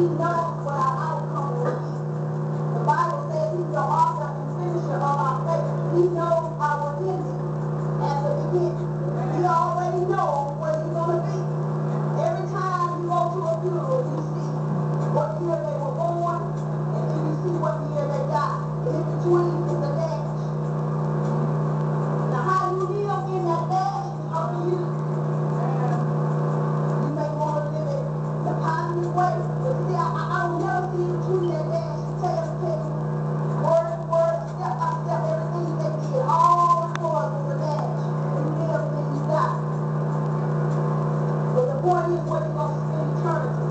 He knows what our outcome will be. The Bible says he's the author and finisher of our faith. He knows our ending at the beginning. He already knows where he's going to be. Every time you go to a funeral, you see what year they were born, and then you see what year they died. In between is the dash. Now how you live in that dash is up to you. You may want to live it the positive way. Is what lost in eternity.